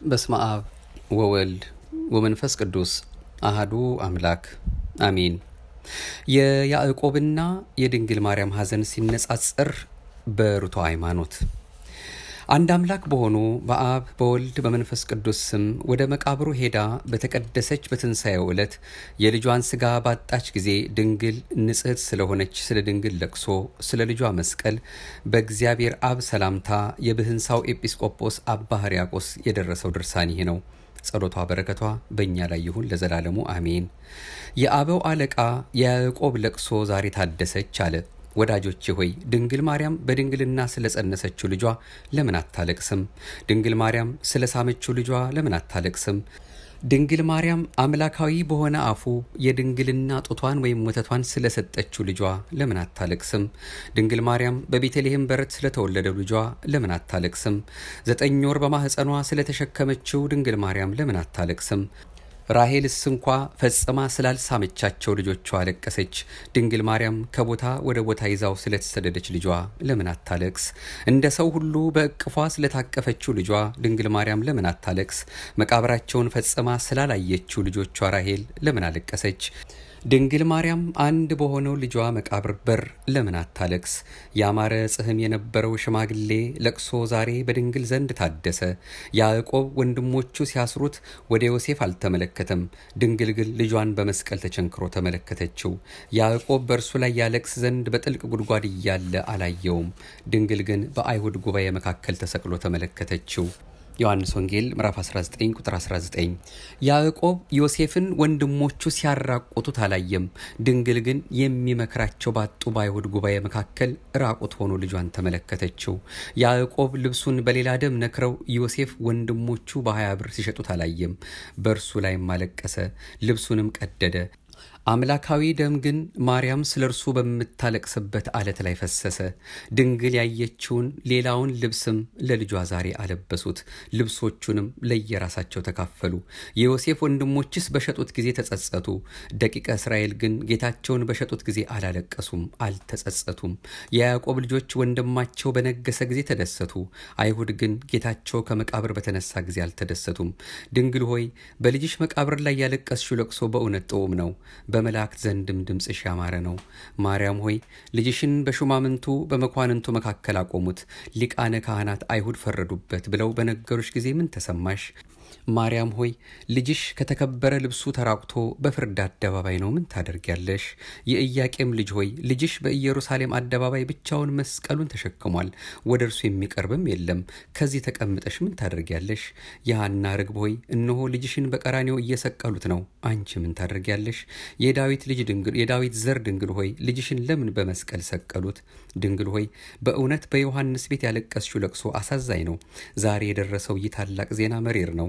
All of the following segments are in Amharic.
በስመ አብ ወወልድ ወመንፈስ ቅዱስ አህዱ አምላክ አሜን። የያዕቆብና የድንግል ማርያም ሐዘን ሲነጻጸር በርቱ ሃይማኖት አንድ አምላክ በሆኑ በአብ በወልድ በመንፈስ ቅዱስ ስም ወደ መቃብሩ ሄዳ በተቀደሰች በትንሣኤው ዕለት የልጇን ሥጋ ባጣች ጊዜ ድንግል ንጽሕት ስለሆነች ስለ ድንግል ለቅሶ ስለ ልጇ መስቀል በእግዚአብሔር አብ ሰላምታ የብህንሳው ኤጲስቆጶስ አባ ሕርያቆስ የደረሰው ድርሳን ይህ ነው። ጸሎቷ በረከቷ በእኛ ላይ ይሁን ለዘላለሙ አሜን። የአበው አለቃ የያዕቆብ ለቅሶ ዛሬ ታደሰች አለ። ወዳጆቼ ሆይ ድንግል ማርያም በድንግልና ስለ ጸነሰችው ልጇ ለምን አታለቅስም? ድንግል ማርያም ስለ ሳመችው ልጇ ለምን አታለቅስም? ድንግል ማርያም አምላካዊ በሆነ አፉ የድንግልና ጡቷን ወይም ወተቷን ስለሰጠችው ልጇ ለምን አታለቅስም? ድንግል ማርያም በቤተልሔም በረት ስለተወለደው ልጇ ለምን አታለቅስም? ዘጠኝ ወር በማኅፀኗ ስለተሸከመችው ድንግል ማርያም ለምን አታለቅስም? ራሄልስ እንኳ ፈጽማ ስላልሳመቻቸው ልጆቿ አለቀሰች። ድንግል ማርያም ከቦታ ወደ ቦታ ይዛው ስለተሰደደች ልጇ ለምን አታለቅስ? እንደ ሰው ሁሉ በእቅፏ ስለታቀፈችው ልጇ ድንግል ማርያም ለምን አታለቅስ? መቃብራቸውን ፈጽማ ስላላየችው ልጆቿ ራሄል ለምን አለቀሰች? ድንግል ማርያም አንድ በሆነው ልጇ መቃብር በር ለምን አታለቅስ? ያማረ ጽሕም የነበረው ሽማግሌ ለቅሶ ዛሬ በድንግል ዘንድ ታደሰ። ያዕቆብ ወንድሞቹ ሲያስሩት ወደ ዮሴፍ አልተመለከተም። ድንግል ግን ልጇን በመስቀል ተቸንክሮ ተመለከተችው። ያዕቆብ በእርሱ ላይ ያለቅስ ዘንድ በጥልቅ ጉድጓድ እያለ አላየውም። ድንግል ግን በአይሁድ ጉባኤ መካከል ተሰቅሎ ተመለከተችው። ዮሐንስ ወንጌል ምዕራፍ 19 ቁጥር 19። ያዕቆብ ዮሴፍን ወንድሞቹ ሲያራቁቱት አላየም። ድንግል ግን የሚመክራቸው ባጡ በአይሁድ ጉባኤ መካከል ራቁት ሆኖ ልጇን ተመለከተችው። ያዕቆብ ልብሱን በሌላ ደም ነክረው ዮሴፍ ወንድሞቹ በሀያ ብር ሲሸጡት አላየም። በእርሱ ላይም አለቀሰ፣ ልብሱንም ቀደደ። አምላካዊ ደም ግን ማርያም ስለ እርሱ በምታለቅስበት አለት ላይ ፈሰሰ። ድንግል ያየችውን ሌላውን ልብስም ለልጇ ዛሬ አለበሱት። ልብሶቹንም ለየራሳቸው ተካፈሉ። የዮሴፍ ወንድሞችስ በሸጡት ጊዜ ተጸጸቱ። ደቂቀ እስራኤል ግን ጌታቸውን በሸጡት ጊዜ አላለቀሱም፣ አልተጸጸቱም። የያዕቆብ ልጆች ወንድማቸው በነገሰ ጊዜ ተደሰቱ። አይሁድ ግን ጌታቸው ከመቃብር በተነሳ ጊዜ አልተደሰቱም። ድንግል ሆይ በልጅሽ መቃብር ላይ ያለቀስሽው ለቅሶ በእውነት ጥዑም ነው በመላእክት ዘንድም ድምፅሽ ያማረ ነው። ማርያም ሆይ ልጅሽን በሹማምንቱ በመኳንንቱ መካከል አቆሙት፣ ሊቃነ ካህናት አይሁድ ፈረዱበት ብለው በነገሩሽ ጊዜ ምን ተሰማሽ? ማርያም ሆይ ልጅሽ ከተከበረ ልብሱ ተራቁቶ በፍርድ አደባባይ ነው፣ ምን ታደርጊያለሽ? የኢያቄም ልጅ ሆይ ልጅሽ በኢየሩሳሌም አደባባይ ብቻውን መስቀሉን ተሸክሟል፣ ወደ እርሱ የሚቀርብም የለም። ከዚህ ተቀምጠሽ ምን ታደርጊያለሽ? የሐና ርግብ ሆይ እነሆ ልጅሽን በቀራኔው እየሰቀሉት ነው፣ አንቺ ምን ታደርጊያለሽ? የዳዊት ልጅ ድንግል የዳዊት ዘር ድንግል ሆይ ልጅሽን ለምን በመስቀል ሰቀሉት? ድንግል ሆይ በእውነት በዮሐንስ ቤት ያለቀስሽው ለቅሶ አሳዛኝ ነው። ዛሬ የደረሰው ይህ ታላቅ ዜና መሪር ነው።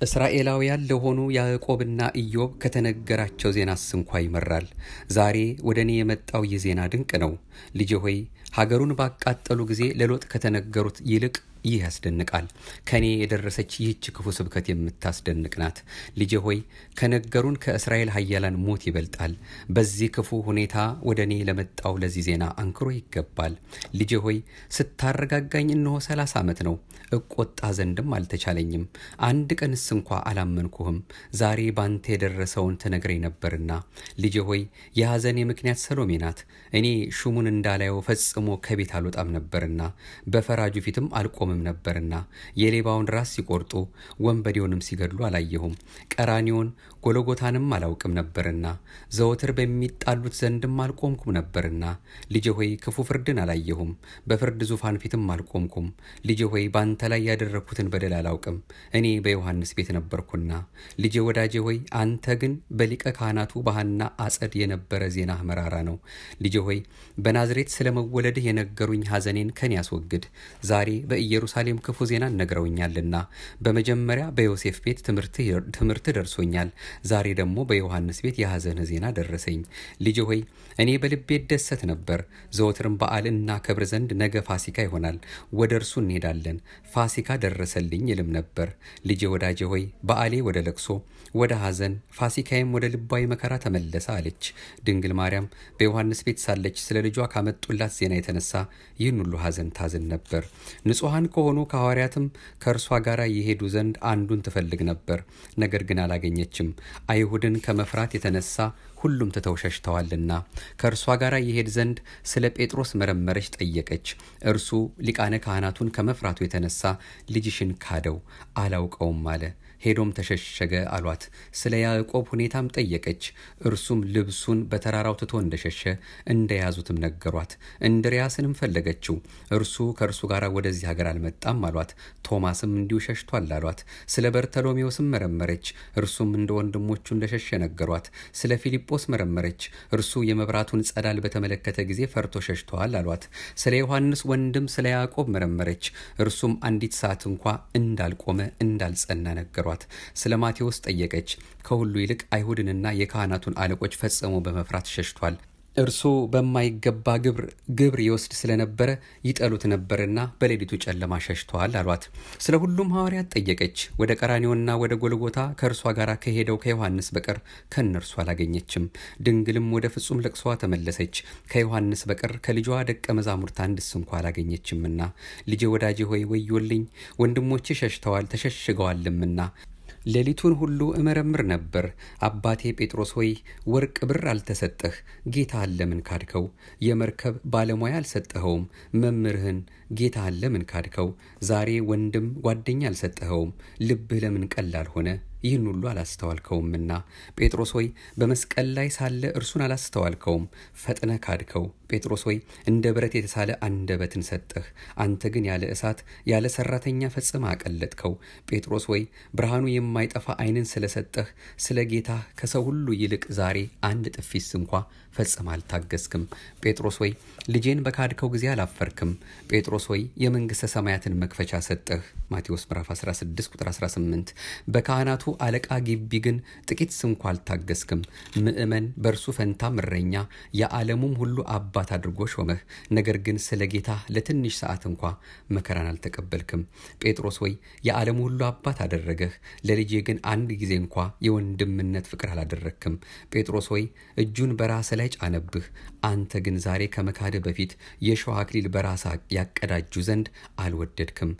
እስራኤላውያን ለሆኑ ያዕቆብና ኢዮብ ከተነገራቸው ዜናስ እንኳ ይመራል። ዛሬ ወደ እኔ የመጣው ይህ ዜና ድንቅ ነው። ልጄ ሆይ ሀገሩን ባቃጠሉ ጊዜ ለሎጥ ከተነገሩት ይልቅ ይህ ያስደንቃል። ከእኔ የደረሰች ይህች ክፉ ስብከት የምታስደንቅ ናት። ልጄ ሆይ ከነገሩን ከእስራኤል ኃያላን ሞት ይበልጣል። በዚህ ክፉ ሁኔታ ወደ እኔ ለመጣው ለዚህ ዜና አንክሮ ይገባል። ልጄ ሆይ ስታረጋጋኝ እነሆ ሰላሳ ዓመት ነው። እቆጣ ዘንድም አልተቻለኝም። አንድ ቀንስ እንኳ አላመንኩህም። ዛሬ ባንተ የደረሰውን ትነግረኝ ነበርና ልጄ ሆይ የሐዘኔ ምክንያት ሰሎሜ ናት። እኔ ሹሙን እንዳላየው ፈጽሞ ከቤት አልወጣም ነበርና በፈራጁ ፊትም አልቆምም ነበርና የሌባውን ራስ ሲቆርጡ ወንበዴውንም ሲገድሉ አላየሁም። ቀራኒዮን ጎለጎታንም አላውቅም ነበርና ዘወትር በሚጣሉት ዘንድም አልቆምኩም ነበርና ልጄ ሆይ ክፉ ፍርድን አላየሁም፣ በፍርድ ዙፋን ፊትም አልቆምኩም። ልጄ ሆይ ባንተ ላይ ያደረግኩትን በደል አላውቅም፣ እኔ በዮሐንስ ቤት ነበርኩና። ልጄ ወዳጄ ሆይ አንተ ግን በሊቀ ካህናቱ በሐና አጸድ የነበረ ዜናህ መራራ ነው። ልጄ ሆይ በናዝሬት ስለመወለድህ የነገሩኝ ሐዘኔን ከኔ ያስወግድ። ዛሬ በኢየሩሳሌም ክፉ ዜናን ነግረውኛልና በመጀመሪያ በዮሴፍ ቤት ትምህርት ደርሶኛል። ዛሬ ደግሞ በዮሐንስ ቤት የሐዘንህ ዜና ደረሰኝ። ልጄ ሆይ እኔ በልቤ ደሰት ነበር። ዘወትርም በዓል እናከብር ዘንድ ነገ ፋሲካ ይሆናል፣ ወደ እርሱ እንሄዳለን። ፋሲካ ደረሰልኝ ይልም ነበር። ልጄ ወዳጄ ሆይ በዓሌ ወደ ለቅሶ ወደ ሐዘን ፋሲካዬም ወደ ልባዊ መከራ ተመለሰ አለች። ድንግል ማርያም በዮሐንስ ቤት ሳለች ስለ ልጇ ካመጡላት ዜና የተነሳ ይህን ሁሉ ሐዘን ታዝን ነበር። ንጹሐን ከሆኑ ከሐዋርያትም ከእርሷ ጋር ይሄዱ ዘንድ አንዱን ትፈልግ ነበር፣ ነገር ግን አላገኘችም። አይሁድን ከመፍራት የተነሳ ሁሉም ትተው ሸሽተዋልና ከእርሷ ጋር ይሄድ ዘንድ ስለ ጴጥሮስ መረመረች፣ ጠየቀች። እርሱ ሊቃነ ካህናቱን ከመፍራቱ የተነሳ ልጅሽን ካደው፣ አላውቀውም አለ። ሄዶም ተሸሸገ አሏት። ስለ ያዕቆብ ሁኔታም ጠየቀች። እርሱም ልብሱን በተራራው ትቶ እንደሸሸ እንደያዙትም ነገሯት። እንድርያስንም ፈለገችው። እርሱ ከእርሱ ጋር ወደዚህ ሀገር አልመጣም አሏት። ቶማስም እንዲሁ ሸሽቷል አሏት። ስለ በርተሎሜዎስም መረመረች። እርሱም እንደ ወንድሞቹ እንደሸሸ ነገሯት። ስለ ፊልጶስ መረመረች። እርሱ የመብራቱን ጸዳል በተመለከተ ጊዜ ፈርቶ ሸሽተዋል አሏት። ስለ ዮሐንስ ወንድም ስለ ያዕቆብ መረመረች። እርሱም አንዲት ሰዓት እንኳ እንዳልቆመ እንዳልጸና ነገሯት። ስለ ማቴዎስ ጠየቀች። ከሁሉ ይልቅ አይሁድንና የካህናቱን አለቆች ፈጽሞ በመፍራት ሸሽቷል። እርሱ በማይገባ ግብር ግብር ይወስድ ስለነበረ ይጠሉት ነበርና በሌሊቱ ጨለማ ሸሽተዋል አሏት። ስለ ሁሉም ሐዋርያት ጠየቀች። ወደ ቀራኒዮና ወደ ጎልጎታ ከእርሷ ጋር ከሄደው ከዮሐንስ በቀር ከእነርሱ አላገኘችም። ድንግልም ወደ ፍጹም ለቅሷ ተመለሰች። ከዮሐንስ በቀር ከልጇ ደቀ መዛሙርት አንድስ እንኳ አላገኘችምና ልጄ ወዳጄ ሆይ ወዮልኝ፣ ወንድሞቼ ሸሽተዋል ተሸሽገዋልምና ሌሊቱን ሁሉ እመረምር ነበር። አባቴ ጴጥሮስ ሆይ ወርቅ ብር አልተሰጠህ፣ ጌታህን ለምን ካድከው? የመርከብ ባለሙያ አልሰጠኸውም፣ መምህርህን ጌታህን ለምን ካድከው? ዛሬ ወንድም ጓደኛ አልሰጠኸውም፣ ልብህ ለምን ቀላል ሆነ? ይህን ሁሉ አላስተዋልከውምና ጴጥሮስ ሆይ በመስቀል ላይ ሳለ እርሱን አላስተዋልከውም፣ ፈጥነ ካድከው። ጴጥሮስ ሆይ እንደ ብረት የተሳለ አንደበትን ሰጠህ፣ አንተ ግን ያለ እሳት ያለ ሰራተኛ ፈጽመ አቀለጥከው። ጴጥሮስ ሆይ ብርሃኑ የማይጠፋ ዓይንን ስለሰጠህ ስለ ጌታ ከሰው ሁሉ ይልቅ ዛሬ አንድ ጥፊስ እንኳ ፈጽመ አልታገስክም። ጴጥሮስ ሆይ ልጄን በካድከው ጊዜ አላፈርክም። ጴጥሮስ ሆይ የመንግሥተ ሰማያትን መክፈቻ ሰጠህ። ማቴዎስ ምዕራፍ 16 ቁጥር 18 በካህናቱ አለቃ ግቢ ግን ጥቂት ስንኳ አልታገስክም። ምእመን በእርሱ ፈንታ እረኛ የዓለሙም ሁሉ አባት አድርጎ ሾመህ። ነገር ግን ስለ ጌታ ለትንሽ ሰዓት እንኳ መከራን አልተቀበልክም። ጴጥሮስ ሆይ የዓለሙ ሁሉ አባት አደረገህ። ለልጄ ግን አንድ ጊዜ እንኳ የወንድምነት ፍቅር አላደረግክም። ጴጥሮስ ሆይ እጁን በራስ ላይ ጫነብህ። አንተ ግን ዛሬ ከመካድህ በፊት የሸዋ አክሊል በራስ ያቀዳጁ ዘንድ አልወደድክም።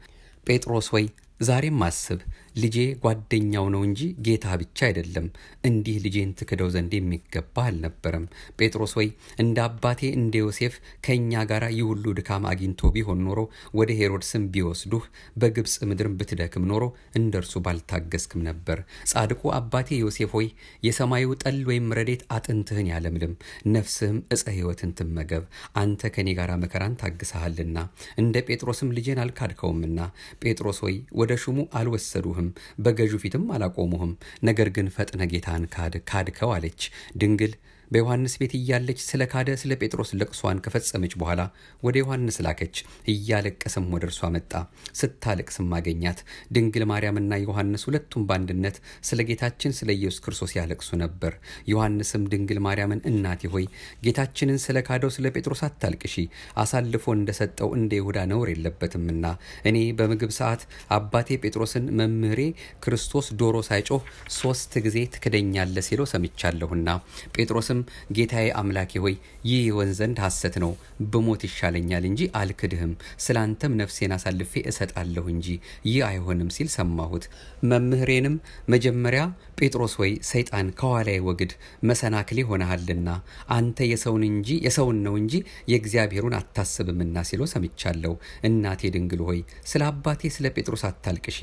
ጴጥሮስ ሆይ ዛሬም አስብ፣ ልጄ ጓደኛው ነው እንጂ ጌታ ብቻ አይደለም። እንዲህ ልጄን ትክደው ዘንድ የሚገባ አልነበረም። ጴጥሮስ ሆይ እንደ አባቴ እንደ ዮሴፍ ከእኛ ጋር ይህ ሁሉ ድካም አግኝቶ ቢሆን ኖሮ ወደ ሄሮድስም ቢወስዱህ በግብፅ ምድርም ብትደክም ኖሮ እንደ እርሱ ባልታገስክም ነበር። ጻድቁ አባቴ ዮሴፍ ሆይ የሰማዩ ጠል ወይም ረዴት አጥንትህን ያለምልም፣ ነፍስህም እፀ ሕይወትን ትመገብ። አንተ ከእኔ ጋር መከራን ታግሰሃልና እንደ ጴጥሮስም ልጄን አልካድከውምና። ጴጥሮስ ሆይ ወደ ሹሙ አልወሰዱህም በገዡ ፊትም አላቆሙህም። ነገር ግን ፈጥነ ጌታን ካድከው አለች። ድንግል በዮሐንስ ቤት እያለች ስለ ካደ ስለ ጴጥሮስ ለቅሷን ከፈጸመች በኋላ ወደ ዮሐንስ ላከች። እያለቀሰም ወደ እርሷ መጣ። ስታለቅስም አገኛት። ድንግል ማርያምና ዮሐንስ ሁለቱም በአንድነት ስለ ጌታችን ስለ ኢየሱስ ክርስቶስ ያለቅሱ ነበር። ዮሐንስም ድንግል ማርያምን እናቴ ሆይ ጌታችንን ስለ ካደው ስለ ጴጥሮስ አታልቅሺ፣ አሳልፎ እንደሰጠው እንደ ይሁዳ ነውር የለበትምና እኔ በምግብ ሰዓት አባቴ ጴጥሮስን መምህሬ ክርስቶስ ዶሮ ሳይጮህ ሶስት ጊዜ ትክደኛለ ሲለው ሰምቻለሁና ጴጥሮስም ጌታዬ አምላኬ ሆይ ይህ ይሆን ዘንድ ሐሰት ነው፣ ብሞት ይሻለኛል እንጂ አልክድህም፣ ስለ አንተም ነፍሴን አሳልፌ እሰጣለሁ እንጂ ይህ አይሆንም ሲል ሰማሁት። መምህሬንም መጀመሪያ ጴጥሮስ ሆይ ሰይጣን ከኋላዬ ወግድ፣ መሰናክሌ ሆነሃልና አንተ የሰውን እንጂ የሰውን ነው እንጂ የእግዚአብሔሩን አታስብምና ሲሎ ሰምቻለሁ። እናቴ ድንግል ሆይ ስለ አባቴ ስለ ጴጥሮስ አታልቅሺ፣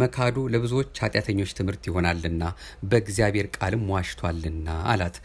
መካዱ ለብዙዎች ኃጢአተኞች ትምህርት ይሆናልና በእግዚአብሔር ቃልም ዋሽቷልና አላት።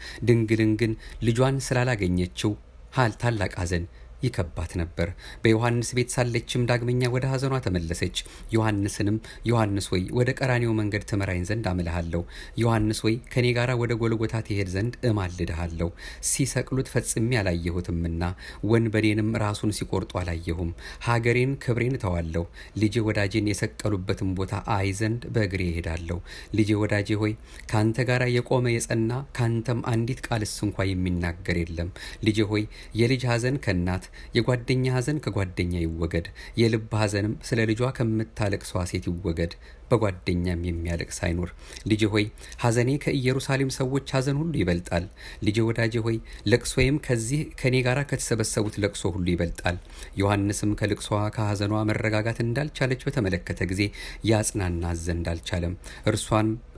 ድንግልን ግን ልጇን ስላላገኘችው ሀል ታላቅ ሐዘን ይከባት ነበር። በዮሐንስ ቤት ሳለችም ዳግመኛ ወደ ሐዘኗ ተመለሰች። ዮሐንስንም ዮሐንስ ወይ ወደ ቀራኒዮ መንገድ ትመራኝ ዘንድ አምልሃለሁ። ዮሐንስ ወይ ከኔ ጋር ወደ ጎልጎታ ትሄድ ዘንድ እማልድሃለሁ። ሲሰቅሉት ፈጽሜ አላየሁትምና ወንበዴንም ራሱን ሲቆርጡ አላየሁም። ሀገሬን ክብሬን እተዋለሁ። ልጄ ወዳጄን የሰቀሉበትን ቦታ አይ ዘንድ በእግሬ እሄዳለሁ። ልጄ ወዳጄ ሆይ ከአንተ ጋር የቆመ የጸና ከአንተም አንዲት ቃልስ እንኳ የሚናገር የለም። ልጄ ሆይ የልጅ ሐዘን ከእናት የጓደኛ ሐዘን ከጓደኛ ይወገድ፣ የልብ ሐዘንም ስለ ልጇ ከምታለቅሰዋ ሴት ይወገድ። በጓደኛም የሚያለቅስ አይኖር። ልጄ ሆይ ሐዘኔ ከኢየሩሳሌም ሰዎች ሐዘን ሁሉ ይበልጣል። ልጄ ወዳጄ ሆይ ለቅሶዬም ከዚህ ከእኔ ጋር ከተሰበሰቡት ለቅሶ ሁሉ ይበልጣል። ዮሐንስም ከልቅሷ ከሐዘኗ መረጋጋት እንዳልቻለች በተመለከተ ጊዜ ያጽናናት ዘንድ አልቻለም።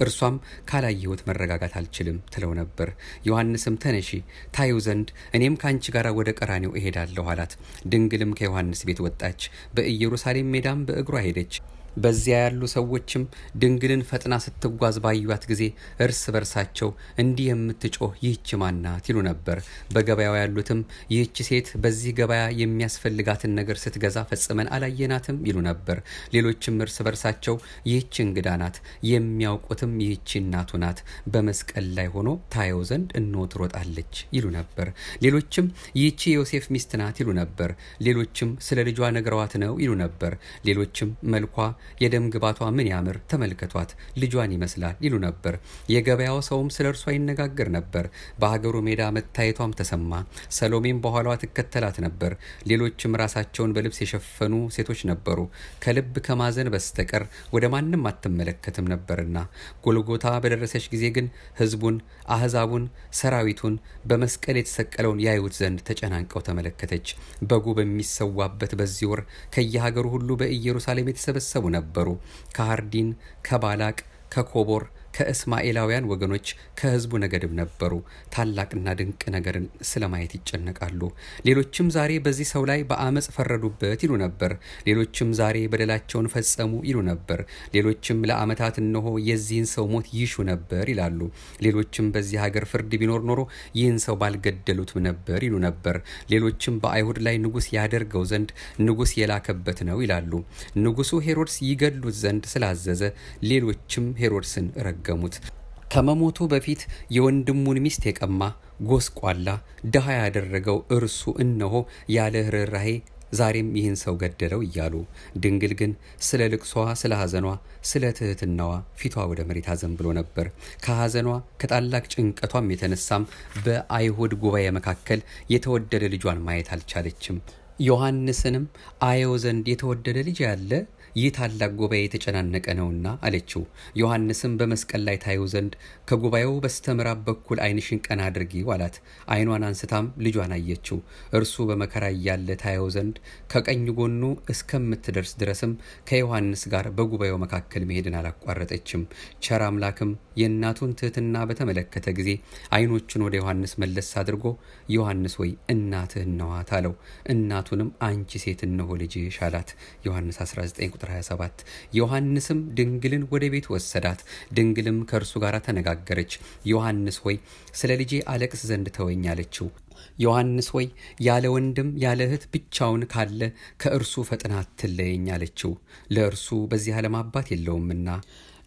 እርሷም ካላየሁት መረጋጋት አልችልም ትለው ነበር። ዮሐንስም ተነሺ ታዩ ዘንድ እኔም ከአንቺ ጋር ወደ ቀራኔው እሄዳለሁ አላት። ድንግልም ከዮሐንስ ቤት ወጣች፣ በኢየሩሳሌም ሜዳም በእግሯ ሄደች። በዚያ ያሉ ሰዎችም ድንግልን ፈጥና ስትጓዝ ባዩት ጊዜ እርስ በርሳቸው እንዲህ የምትጮህ ይህች ማናት ይሉ ነበር። በገበያው ያሉትም ይህች ሴት በዚህ ገበያ የሚያስፈልጋትን ነገር ስትገዛ ፈጽመን አላየናትም ይሉ ነበር። ሌሎችም እርስ በርሳቸው ይህች እንግዳ ናት፣ የሚያውቁትም ይህች እናቱ ናት፣ በመስቀል ላይ ሆኖ ታየው ዘንድ እንሆ ትሮጣለች ይሉ ነበር። ሌሎችም ይህች የዮሴፍ ሚስት ናት ይሉ ነበር። ሌሎችም ስለ ልጇ ነግረዋት ነው ይሉ ነበር። ሌሎችም መልኳ የደም ግባቷ ምን ያምር ተመልከቷት፣ ልጇን ይመስላል ይሉ ነበር። የገበያው ሰውም ስለ እርሷ ይነጋገር ነበር። በሀገሩ ሜዳ መታየቷም ተሰማ። ሰሎሜም በኋላዋ ትከተላት ነበር። ሌሎችም ራሳቸውን በልብስ የሸፈኑ ሴቶች ነበሩ። ከልብ ከማዘን በስተቀር ወደ ማንም አትመለከትም ነበርና። ጎልጎታ በደረሰች ጊዜ ግን ሕዝቡን፣ አህዛቡን፣ ሰራዊቱን በመስቀል የተሰቀለውን ያዩት ዘንድ ተጨናንቀው ተመለከተች። በጉ በሚሰዋበት በዚህ ወር ከየሀገሩ ሁሉ በኢየሩሳሌም የተሰበሰቡ ነበሩ። ከሃርዲን፣ ከባላቅ፣ ከኮቦር ከእስማኤላውያን ወገኖች ከህዝቡ ነገድም ነበሩ። ታላቅና ድንቅ ነገርን ስለማየት ይጨነቃሉ። ሌሎችም ዛሬ በዚህ ሰው ላይ በአመፅ ፈረዱበት ይሉ ነበር። ሌሎችም ዛሬ በደላቸውን ፈጸሙ ይሉ ነበር። ሌሎችም ለዓመታት እነሆ የዚህን ሰው ሞት ይሹ ነበር ይላሉ። ሌሎችም በዚህ ሀገር ፍርድ ቢኖር ኖሮ ይህን ሰው ባልገደሉትም ነበር ይሉ ነበር። ሌሎችም በአይሁድ ላይ ንጉሥ ያደርገው ዘንድ ንጉሥ የላከበት ነው ይላሉ። ንጉሡ ሄሮድስ ይገድሉት ዘንድ ስላዘዘ ሌሎችም ሄሮድስን ረገሙት። ከመሞቱ በፊት የወንድሙን ሚስት የቀማ ጎስቋላ ድሃ ያደረገው እርሱ እነሆ ያለ ርኅራኄ ዛሬም ይህን ሰው ገደለው እያሉ ድንግል ግን ስለ ልቅሷ፣ ስለ ሐዘኗ፣ ስለ ትህትናዋ ፊቷ ወደ መሬት አዘንብሎ ነበር። ከሐዘኗ ከታላቅ ጭንቀቷም የተነሳም በአይሁድ ጉባኤ መካከል የተወደደ ልጇን ማየት አልቻለችም። ዮሐንስንም አየው ዘንድ የተወደደ ልጅ ያለ ይህ ታላቅ ጉባኤ የተጨናነቀ ነውና አለችው። ዮሐንስም በመስቀል ላይ ታየው ዘንድ ከጉባኤው በስተምዕራብ በኩል ዓይንሽን ቀና አድርጊው አላት። ዓይኗን አንስታም ልጇን አየችው። እርሱ በመከራ እያለ ታየው ዘንድ ከቀኝ ጎኑ እስከምትደርስ ድረስም ከዮሐንስ ጋር በጉባኤው መካከል መሄድን አላቋረጠችም። ቸር አምላክም የእናቱን ትህትና በተመለከተ ጊዜ ዓይኖቹን ወደ ዮሐንስ መለስ አድርጎ ዮሐንስ ወይ እናትህ እነኋት አለው። እናቱንም አንቺ ሴት እነሆ ልጅሽ አላት። ዮሐንስ 19 ቁጥር 27 ዮሐንስም ድንግልን ወደ ቤት ወሰዳት። ድንግልም ከእርሱ ጋር ተነጋገረች። ዮሐንስ ሆይ ስለ ልጄ አለቅስ ዘንድ ተወኝ አለችው። ዮሐንስ ሆይ ያለ ወንድም ያለ እህት ብቻውን ካለ ከእርሱ ፈጥና አትለየኝ አለችው። ለእርሱ በዚህ ዓለም አባት የለውምና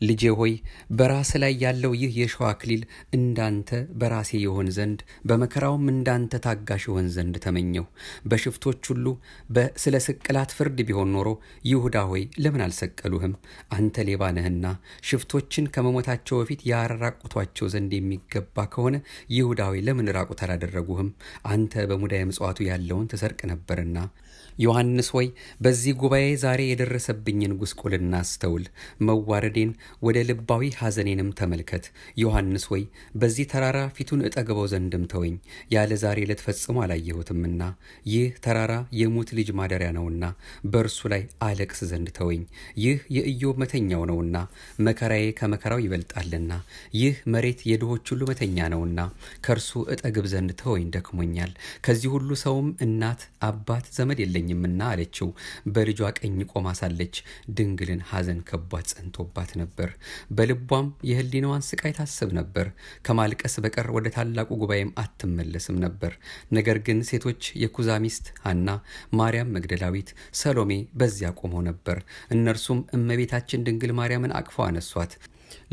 ልጄ ሆይ በራስ ላይ ያለው ይህ የሸዋ አክሊል እንዳንተ በራሴ የሆን ዘንድ በመከራውም እንዳንተ ታጋሽ የሆን ዘንድ ተመኘሁ። በሽፍቶች ሁሉ ስለ ስቅላት ፍርድ ቢሆን ኖሮ ይሁዳ ሆይ ለምን አልሰቀሉህም? አንተ ሌባ ነህና ሽፍቶችን ከመሞታቸው በፊት ያራቁቷቸው ዘንድ የሚገባ ከሆነ ይሁዳ ሆይ ለምን ራቁት አላደረጉህም? አንተ በሙዳየ ምጽዋቱ ያለውን ትሰርቅ ነበርና። ዮሐንስ ሆይ በዚህ ጉባኤ ዛሬ የደረሰብኝን ጉስቁልና አስተውል፣ መዋረዴን ወደ ልባዊ ሐዘኔንም ተመልከት። ዮሐንስ ሆይ በዚህ ተራራ ፊቱን እጠግበው ዘንድም ተወኝ፣ ያለ ዛሬ ዕለት ፈጽሞ አላየሁትምና። ይህ ተራራ የሙት ልጅ ማደሪያ ነውና በእርሱ ላይ አለቅስ ዘንድ ተወኝ። ይህ የኢዮብ መተኛው ነውና መከራዬ ከመከራው ይበልጣልና። ይህ መሬት የድሆች ሁሉ መተኛ ነውና ከእርሱ እጠግብ ዘንድ ተወኝ፣ ደክሞኛል። ከዚህ ሁሉ ሰውም እናት አባት ዘመድ የለኝምና አለችው። በልጇ ቀኝ ቆማ ሳለች ድንግልን ሐዘን ከቧት ጸንቶባት ነበር። በልቧም የሕሊናዋን ስቃይ ታስብ ነበር። ከማልቀስ በቀር ወደ ታላቁ ጉባኤም አትመለስም ነበር። ነገር ግን ሴቶች የኩዛ ሚስት ሐና፣ ማርያም መግደላዊት፣ ሰሎሜ በዚያ ቆመው ነበር። እነርሱም እመቤታችን ድንግል ማርያምን አቅፈው አነሷት።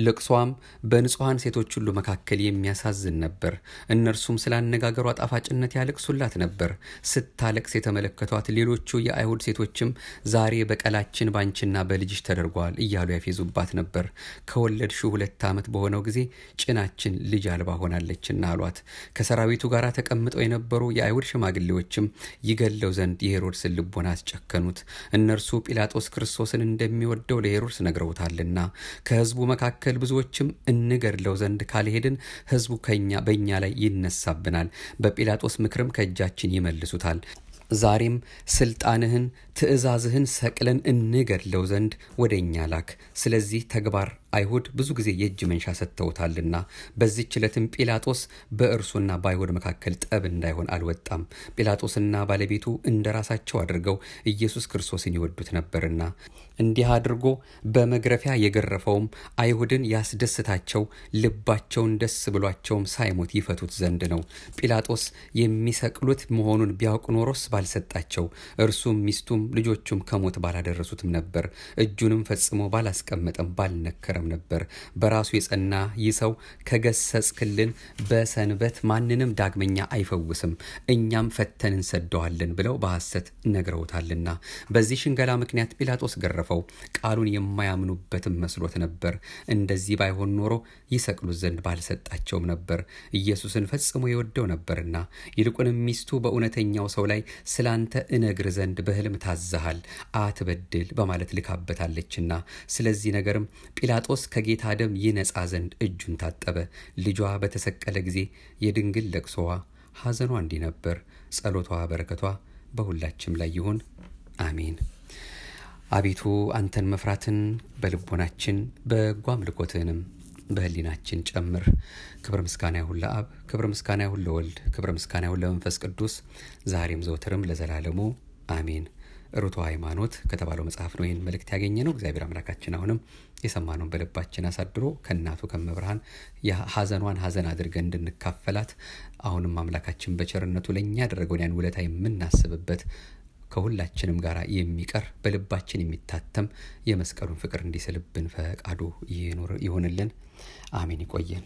ልቅሷም በንጹሐን ሴቶች ሁሉ መካከል የሚያሳዝን ነበር። እነርሱም ስለ አነጋገሯ ጣፋጭነት ያለቅሱላት ነበር። ስታለቅስ የተመለከቷት ሌሎቹ የአይሁድ ሴቶችም ዛሬ በቀላችን ባንቺና በልጅሽ ተደርጓል እያሉ ያፌዙባት ነበር። ከወለድሽው ሁለት ዓመት በሆነው ጊዜ ጭናችን ልጅ አልባ ሆናለችና አሏት። ከሰራዊቱ ጋር ተቀምጠው የነበሩ የአይሁድ ሽማግሌዎችም ይገለው ዘንድ የሄሮድስን ልቦና አስጨከኑት። እነርሱ ጲላጦስ ክርስቶስን እንደሚወደው ለሄሮድስ ነግረውታልና ከሕዝቡ መካከል ብዙዎችም እንገድለው ዘንድ ካልሄድን ሕዝቡ ከኛ በእኛ ላይ ይነሳብናል፣ በጲላጦስ ምክርም ከእጃችን ይመልሱታል። ዛሬም ስልጣንህን ትእዛዝህን ሰቅለን እንገድለው ዘንድ ወደ እኛ ላክ። ስለዚህ ተግባር አይሁድ ብዙ ጊዜ የእጅ መንሻ ሰጥተውታልና በዚህች ዕለትም ጲላጦስ በእርሱና በአይሁድ መካከል ጠብ እንዳይሆን አልወጣም። ጲላጦስና ባለቤቱ እንደ ራሳቸው አድርገው ኢየሱስ ክርስቶስን ይወዱት ነበርና እንዲህ አድርጎ በመግረፊያ የገረፈውም አይሁድን ያስደስታቸው ልባቸውን ደስ ብሏቸውም ሳይሞት ይፈቱት ዘንድ ነው። ጲላጦስ የሚሰቅሉት መሆኑን ቢያውቅ ኖሮስ ባልሰጣቸው፣ እርሱም ሚስቱም ልጆቹም ከሞት ባላደረሱትም ነበር። እጁንም ፈጽሞ ባላስቀመጠም ባልነከረም ነበር። በራሱ የጸና ይህ ሰው ከገሰጽክልን በሰንበት ማንንም ዳግመኛ አይፈውስም፣ እኛም ፈተን እንሰደዋለን ብለው በሐሰት ነግረውታልና። በዚህ ሽንገላ ምክንያት ጲላጦስ ገረፈው። ቃሉን የማያምኑበትም መስሎት ነበር። እንደዚህ ባይሆን ኖሮ ይሰቅሉት ዘንድ ባልሰጣቸውም ነበር። ኢየሱስን ፈጽሞ የወደው ነበርና። ይልቁንም ሚስቱ በእውነተኛው ሰው ላይ ስላንተ እነግር ዘንድ በሕልም ታዘሃል፣ አትበድል በማለት ልካበታለችና። ስለዚህ ነገርም ጲላጦስ ከጌታ ደም ይነጻ ዘንድ እጁን ታጠበ። ልጇ በተሰቀለ ጊዜ የድንግል ለቅሶዋ፣ ሐዘኗ እንዲህ ነበር። ጸሎቷ፣ በረከቷ በሁላችም ላይ ይሁን አሜን። አቤቱ አንተን መፍራትን በልቦናችን በጎ አምልኮትህንም በህሊናችን ጨምር። ክብር ምስጋና ይሁን ለአብ፣ ክብር ምስጋና ይሁን ለወልድ፣ ክብር ምስጋና ይሁን ለመንፈስ ቅዱስ ዛሬም ዘውትርም ለዘላለሙ አሜን። ርቱዐ ሃይማኖት ከተባለው መጽሐፍ ነው ይህን መልእክት ያገኘ ነው። እግዚአብሔር አምላካችን አሁንም የሰማነውን በልባችን አሳድሮ ከእናቱ ከመብርሃን የሐዘኗን ሐዘን አድርገን እንድንካፈላት አሁንም አምላካችን በቸርነቱ ለእኛ ያደረገውን ያን ውለታ የምናስብበት ከሁላችንም ጋር የሚቀር በልባችን የሚታተም የመስቀሉን ፍቅር እንዲስልብን ፈቃዱ ይሆንልን። አሜን። ይቆየን።